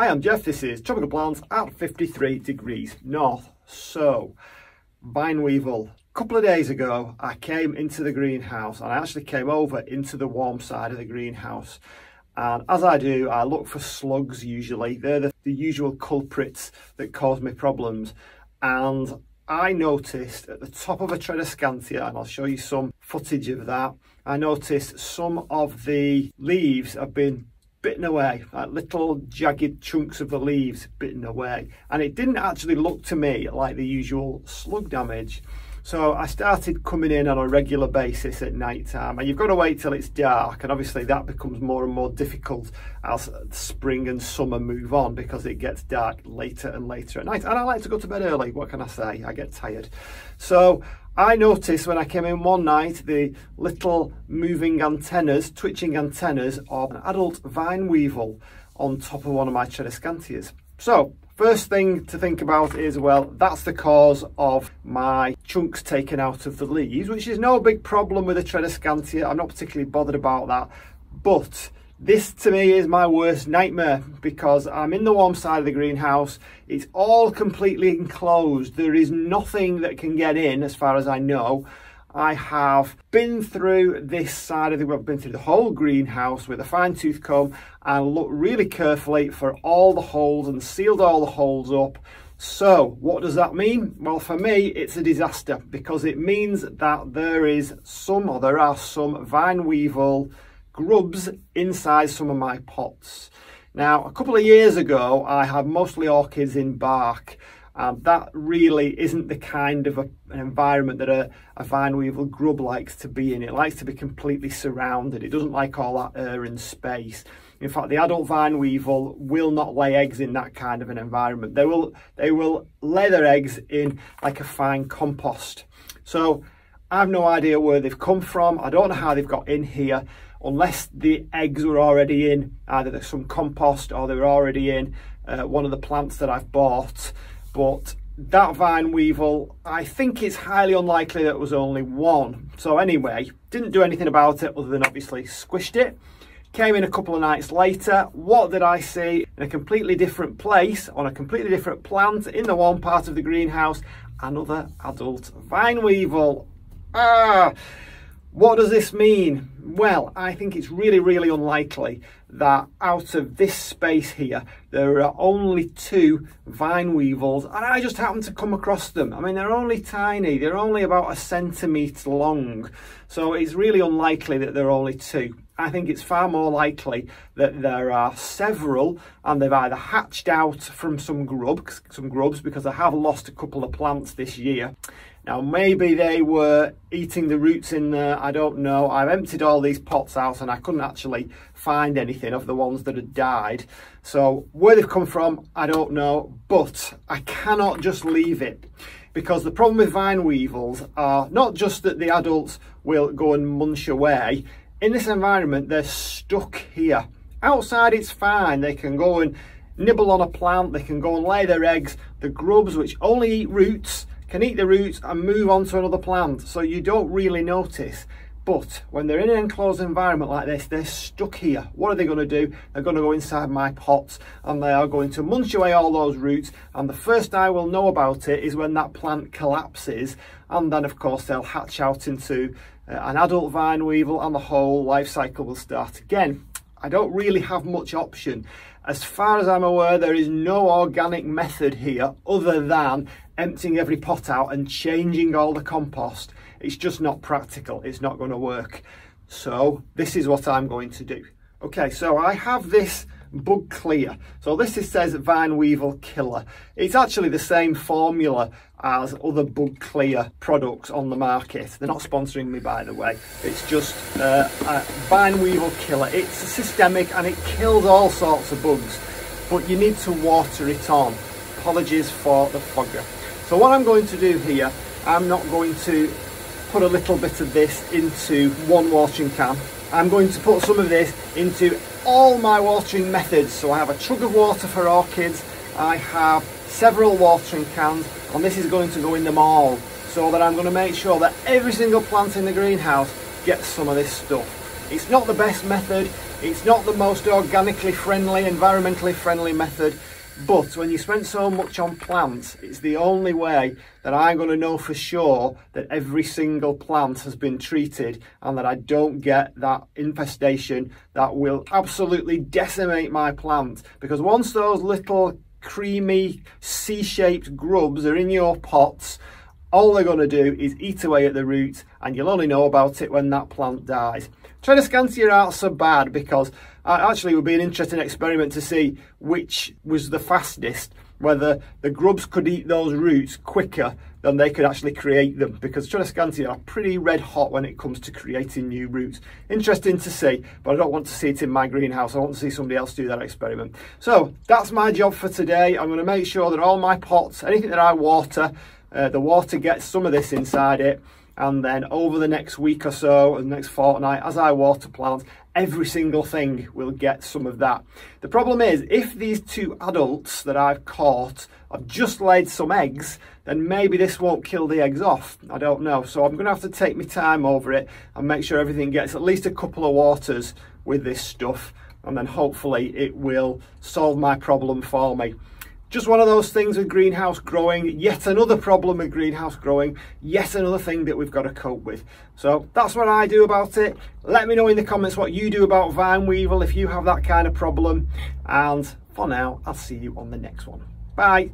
Hi, I'm Jeff. This is Tropical Plants at 53 degrees north. So, vine weevil. A couple of days ago, I came into the greenhouse and I actually came over into the warm side of the greenhouse. And as I do, I look for slugs usually. They're the, the usual culprits that cause me problems. And I noticed at the top of a Tradescantia, and I'll show you some footage of that, I noticed some of the leaves have been bitten away, like little jagged chunks of the leaves bitten away. And it didn't actually look to me like the usual slug damage. So I started coming in on a regular basis at night time and you've got to wait till it's dark and obviously that becomes more and more difficult as spring and summer move on because it gets dark later and later at night and I like to go to bed early what can I say I get tired so I noticed when I came in one night the little moving antennas twitching antennas of an adult vine weevil on top of one of my Tradescantias so First thing to think about is, well, that's the cause of my chunks taken out of the leaves, which is no big problem with a Tradescantia. I'm not particularly bothered about that. But this to me is my worst nightmare because I'm in the warm side of the greenhouse. It's all completely enclosed. There is nothing that can get in as far as I know. I have been through this side of the, I've been through the whole greenhouse with a fine tooth comb and looked really carefully for all the holes and sealed all the holes up. So what does that mean? Well, for me, it's a disaster because it means that there is some, or there are some vine weevil grubs inside some of my pots. Now, a couple of years ago, I had mostly orchids in bark um, that really isn't the kind of a, an environment that a, a vine weevil grub likes to be in. It likes to be completely surrounded. It doesn't like all that air and space. In fact, the adult vine weevil will not lay eggs in that kind of an environment. They will, they will lay their eggs in like a fine compost. So I have no idea where they've come from. I don't know how they've got in here unless the eggs were already in either there's some compost or they were already in uh, one of the plants that I've bought but that vine weevil, I think it's highly unlikely that was only one. So anyway, didn't do anything about it other than obviously squished it. Came in a couple of nights later. What did I see? In a completely different place, on a completely different plant, in the one part of the greenhouse, another adult vine weevil. Ah, what does this mean? Well, I think it's really, really unlikely that out of this space here, there are only two vine weevils, and I just happened to come across them. I mean, they're only tiny, they're only about a centimetre long, so it's really unlikely that there are only two. I think it's far more likely that there are several and they've either hatched out from some grubs, some grubs because I have lost a couple of plants this year now maybe they were eating the roots in there, I don't know. I've emptied all these pots out and I couldn't actually find anything of the ones that had died. So where they've come from, I don't know, but I cannot just leave it because the problem with vine weevils are not just that the adults will go and munch away, in this environment they're stuck here. Outside it's fine, they can go and nibble on a plant, they can go and lay their eggs. The grubs which only eat roots can eat the roots and move on to another plant. So you don't really notice. But when they're in an enclosed environment like this they're stuck here. What are they going to do? They're going to go inside my pots and they are going to munch away all those roots. And the first I will know about it is when that plant collapses. And then of course they'll hatch out into uh, an adult vine weevil and the whole life cycle will start again I don't really have much option. As far as I'm aware, there is no organic method here other than emptying every pot out and changing all the compost. It's just not practical. It's not going to work. So this is what I'm going to do. Okay, so I have this bug clear. So this is, says vine weevil killer. It's actually the same formula as other bug clear products on the market. They're not sponsoring me by the way. It's just uh, a vine weevil killer. It's systemic and it kills all sorts of bugs, but you need to water it on. Apologies for the fogger. So what I'm going to do here, I'm not going to put a little bit of this into one watering can. I'm going to put some of this into all my watering methods. So I have a jug of water for orchids, I have several watering cans, and this is going to go in them all. So that I'm going to make sure that every single plant in the greenhouse gets some of this stuff. It's not the best method, It's not the most organically friendly, environmentally friendly method, but when you spend so much on plants, it's the only way that I'm going to know for sure that every single plant has been treated and that I don't get that infestation that will absolutely decimate my plant. Because once those little creamy C-shaped grubs are in your pots, all they're going to do is eat away at the roots and you'll only know about it when that plant dies. Tradescantia aren't so bad because uh, actually it would be an interesting experiment to see which was the fastest, whether the grubs could eat those roots quicker than they could actually create them because Tradescantia are pretty red hot when it comes to creating new roots. Interesting to see, but I don't want to see it in my greenhouse. I want to see somebody else do that experiment. So that's my job for today. I'm going to make sure that all my pots, anything that I water, uh, the water gets some of this inside it and then over the next week or so, or the next fortnight, as I water plants, every single thing will get some of that. The problem is, if these two adults that I've caught have just laid some eggs, then maybe this won't kill the eggs off. I don't know. So I'm going to have to take my time over it and make sure everything gets at least a couple of waters with this stuff, and then hopefully it will solve my problem for me. Just one of those things with greenhouse growing, yet another problem with greenhouse growing, yet another thing that we've got to cope with. So that's what I do about it. Let me know in the comments what you do about vine weevil if you have that kind of problem. And for now, I'll see you on the next one. Bye.